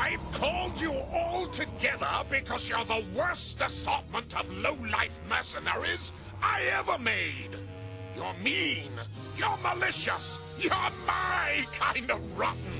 I've called you all together because you're the worst assortment of low-life mercenaries I ever made. You're mean, you're malicious, you're my kind of rotten.